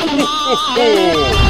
ho.